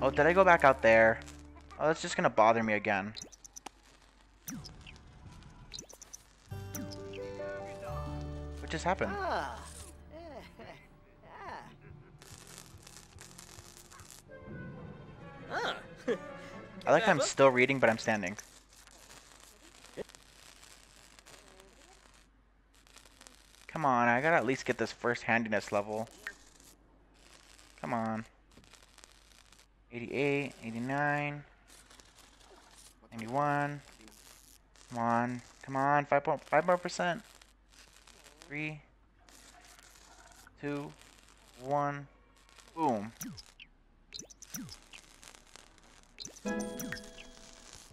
Oh, did I go back out there? Oh, that's just gonna bother me again. What just happened? I like I'm still reading, but I'm standing. Come on, I gotta at least get this first handiness level. Come on. 88, 89, 91. Come on, come on, 5.5 more percent. Three, two, one, boom.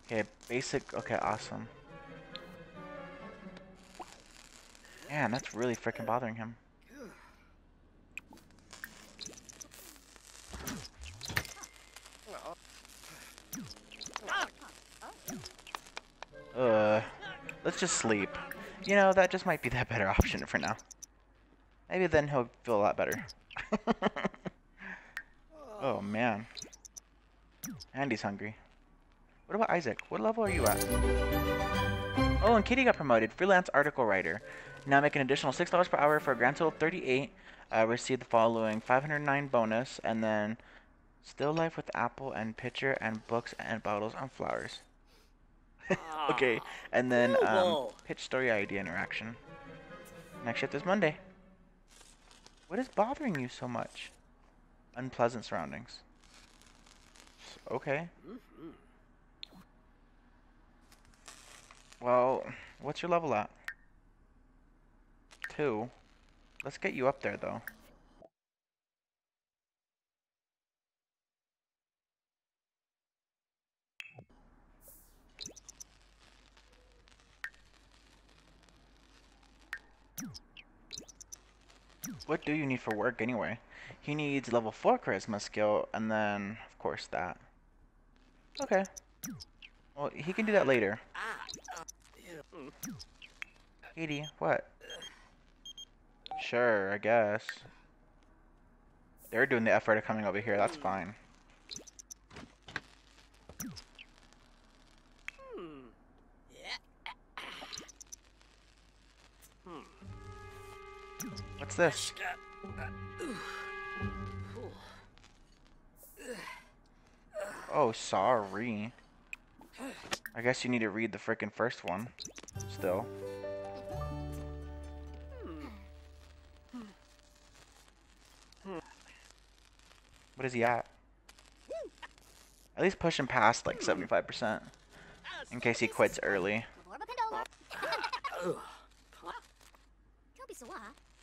Okay, basic, okay, awesome. Man, that's really freaking bothering him. Uh, let's just sleep. You know, that just might be the better option for now. Maybe then he'll feel a lot better. oh, man. Andy's hungry. What about Isaac? What level are you at? Oh, and Kitty got promoted. Freelance article writer. Now make an additional $6 per hour for a grand total of 38. Uh, receive the following 509 bonus, and then still life with apple and pitcher and books and bottles and flowers. okay, and then um, pitch story idea interaction. Next shift is Monday. What is bothering you so much? Unpleasant surroundings. Okay. Well, what's your level at? Two. Let's get you up there, though. What do you need for work anyway? He needs level 4 charisma skill, and then, of course, that. Okay. Well, he can do that later. Katie, what? Sure, I guess. They're doing the effort of coming over here, that's fine. What's this? Oh, sorry. I guess you need to read the frickin' first one. Still. What is he at? At least push him past like 75%. In case he quits early.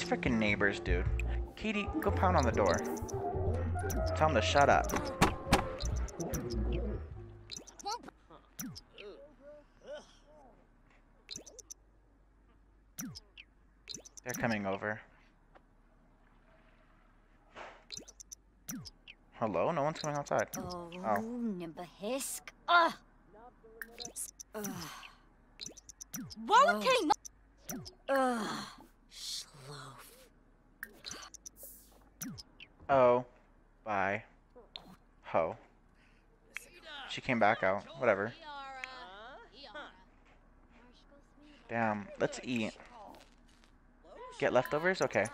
These freaking neighbors, dude. Katie, go pound on the door. Tell them to shut up. They're coming over. Hello? No one's coming outside. Oh, Oh. Nimbahisk. Ah. Ugh. Wallaching! Ugh. Oh. Bye. Ho. She came back out. Whatever. Damn. Let's eat. Get leftovers? Okay.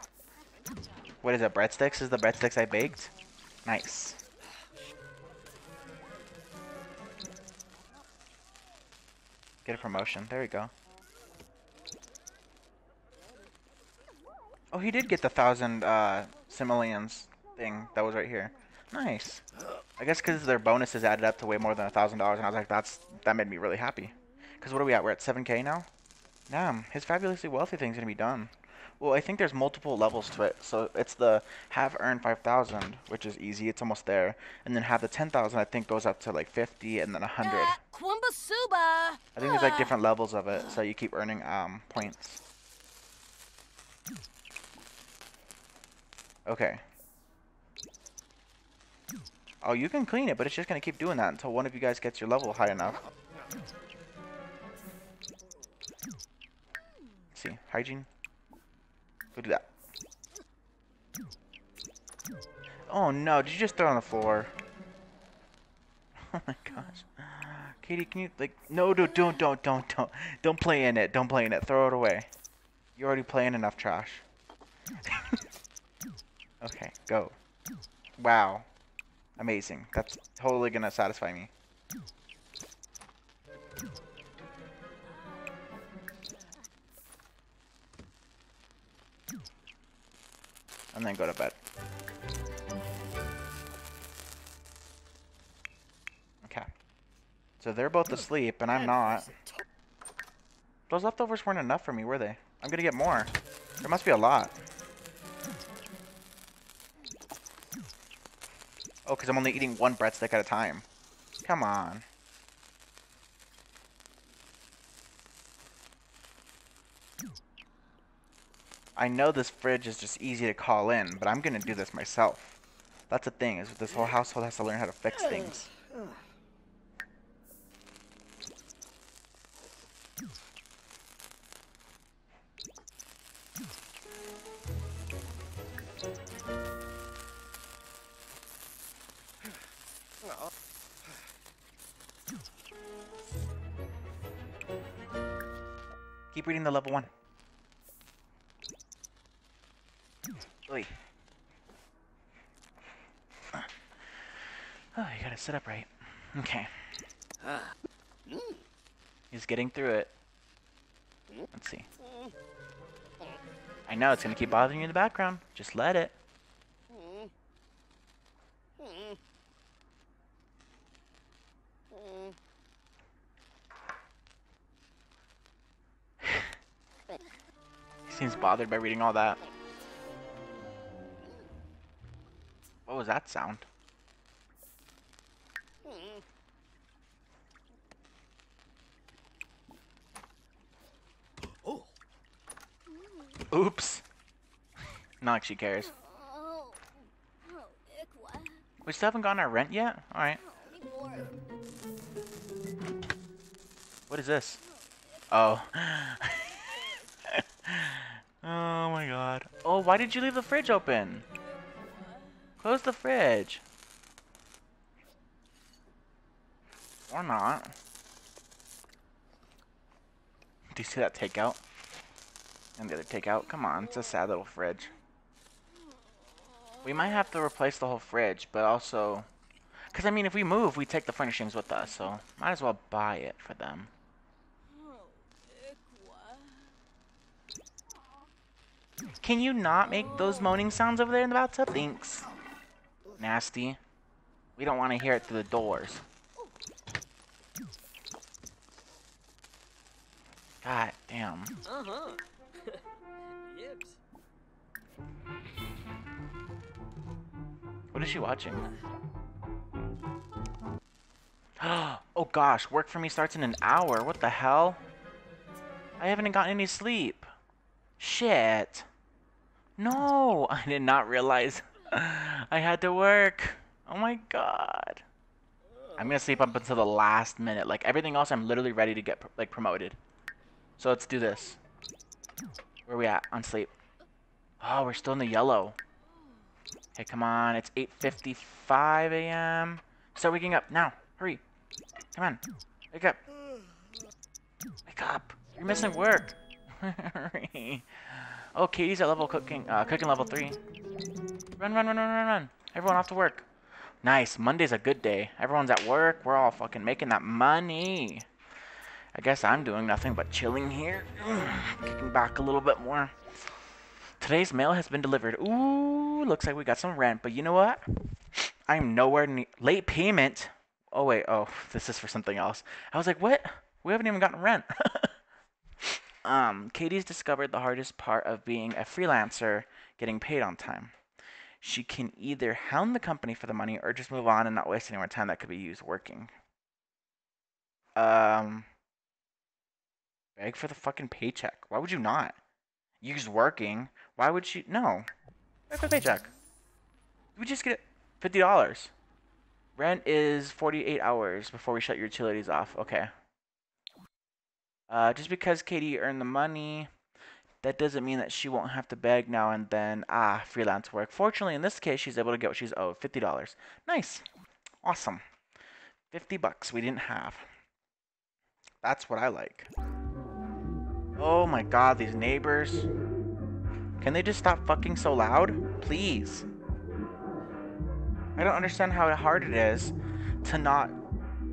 What is it? Breadsticks? Is the breadsticks I baked? Nice. Get a promotion. There we go. Oh, he did get the thousand uh, simoleons thing that was right here. Nice. I guess because their bonuses added up to way more than a thousand dollars, and I was like, that's that made me really happy. Because what are we at? We're at 7k now. Damn, his fabulously wealthy thing's gonna be done. Well, I think there's multiple levels to it. So it's the have earned 5,000, which is easy. It's almost there. And then have the 10,000, I think goes up to like 50 and then 100. Ah, Kwambasuba. I think there's like Ah. different levels of it, so you keep earning um points. Okay. Oh, you can clean it, but it's just gonna keep doing that until one of you guys gets your level high enough. Let's see, hygiene. Go do that. Oh no, did you just throw on the floor? Oh my gosh. Katie, can you like no don't don't don't don't don't don't play in it. Don't play in it. Throw it away. You're already playing enough trash. okay, go. Wow. Amazing. That's totally gonna satisfy me. And then go to bed. Okay. So they're both asleep, and I'm not. Those leftovers weren't enough for me, were they? I'm gonna get more. There must be a lot. Oh, because I'm only eating one breadstick at a time. Come on. I know this fridge is just easy to call in, but I'm gonna do this myself. That's the thing, is this whole household has to learn how to fix things. Keep reading the level one. Oi. Oh, you gotta sit up right. Okay. He's getting through it. Let's see. I know it's gonna keep bothering you in the background. Just let it. He bothered by reading all that. What was that sound? Oops. Not like she cares. Oh, oh. We still haven't gotten our rent yet? Alright. Oh. What is this? Oh. oh my god. Oh, why did you leave the fridge open? Close the fridge. Or not. Do you see that takeout? And the other takeout? Come on, it's a sad little fridge. We might have to replace the whole fridge, but also... Because, I mean, if we move, we take the furnishings with us, so might as well buy it for them. Can you not make those moaning sounds over there in the bathtub? Thanks. Nasty. We don't want to hear it through the doors. God damn. Uh-huh. What is she watching? oh gosh, work for me starts in an hour. What the hell? I haven't gotten any sleep. Shit. No, I did not realize I had to work. Oh my god. I'm gonna sleep up until the last minute. Like everything else, I'm literally ready to get like promoted. So let's do this. Where are we at on sleep? Oh, we're still in the yellow. Okay, come on. It's 8:55 a.m. Start waking up now. Hurry. Come on. Wake up. Wake up. You're missing work. Hurry. Oh, Katie's at level cooking. Uh, cooking level three. Run, run, run, run, run, run. Everyone off to work. Nice. Monday's a good day. Everyone's at work. We're all fucking making that money. I guess I'm doing nothing but chilling here. Kicking back a little bit more. Today's mail has been delivered. Ooh, looks like we got some rent. But you know what? I'm nowhere near late payment. Oh wait, oh, this is for something else. I was like, what? We haven't even gotten rent. Um, Katie's discovered the hardest part of being a freelancer, getting paid on time. She can either hound the company for the money or just move on and not waste any more time that could be used working. Um, beg for the fucking paycheck. Why would you not? You're working. Why would she? No. Beg for the paycheck. We just get fifty dollars. Rent is forty-eight hours before we shut your utilities off. Okay. Uh, just because Katie earned the money, that doesn't mean that she won't have to beg now and then. Ah, freelance work. Fortunately, in this case, she's able to get what she's owed. Fifty dollars. Nice. Awesome. Fifty bucks we didn't have. That's what I like. Oh my god, these neighbors. Can they just stop fucking so loud? Please. I don't understand how hard it is to not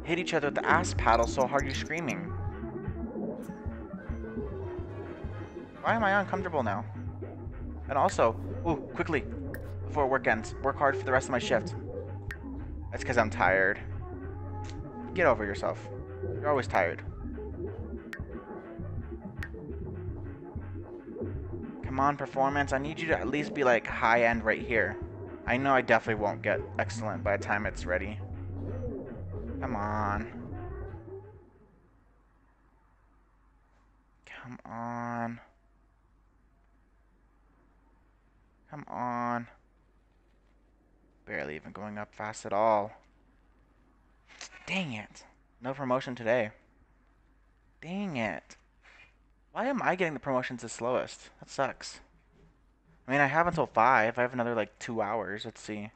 hit each other with the ass paddle so hard you're screaming. Why am I uncomfortable now? And also, ooh, quickly, before work ends, work hard for the rest of my shift. That's because I'm tired. Get over yourself. You're always tired. Come on, performance. I need you to at least be like high end right here. I know I definitely won't get excellent by the time it's ready. Come on. Come on. Come on. Barely even going up fast at all. Dang it. No promotion today. Dang it. Why am I getting the promotions the slowest? That sucks. I mean, I have until 5. I have another, like, two hours. Let's see.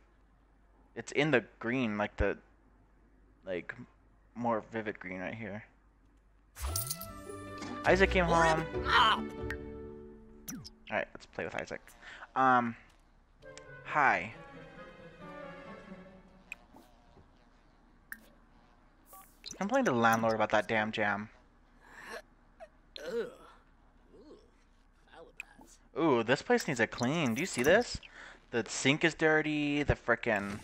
It's in the green, like the, like, more vivid green right here. Isaac came home. Alright, let's play with Isaac. Um, hi. Complain to the landlord about that damn jam. Ooh, this place needs a clean. Do you see this? The sink is dirty. The frickin'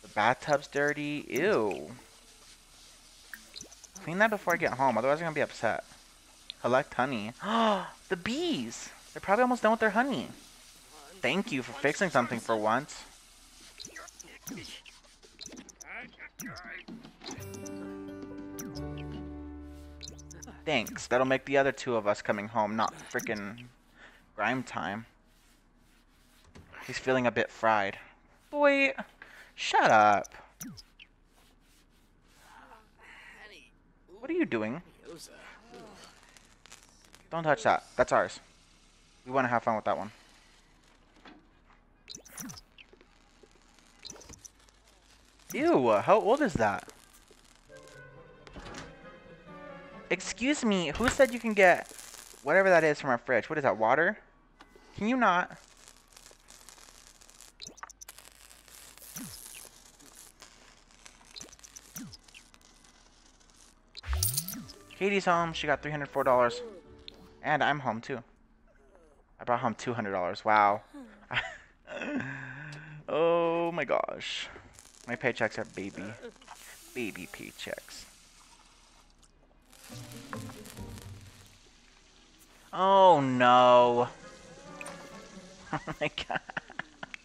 the bathtub's dirty. Ew. Clean that before I get home, otherwise I'm gonna be upset. Collect honey. the bees. They're probably almost done with their honey. Thank you for fixing something for once. Thanks. That'll make the other two of us coming home not frickin' grime time. He's feeling a bit fried. Boy, shut up. What are you doing? Don't touch that. That's ours. We want to have fun with that one. Ew, how old is that? Excuse me, who said you can get whatever that is from our fridge? What is that, water? Can you not? Katie's home. She got $304. And I'm home too. I brought home $200. Wow. oh my gosh. My paychecks are baby. Baby paychecks. Oh no. Oh my god.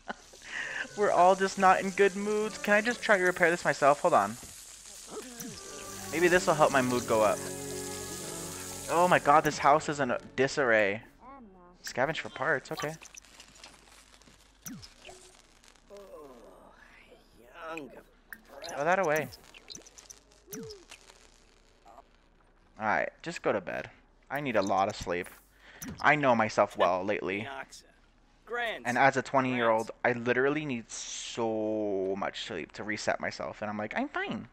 We're all just not in good moods. Can I just try to repair this myself? Hold on. Maybe this will help my mood go up. Oh my god, this house is in a disarray. Scavenge for parts, okay. Throw that away. Alright, just go to bed. I need a lot of sleep. I know myself well lately. And as a 20 year old, I literally need so much sleep to reset myself. And I'm like, I'm fine.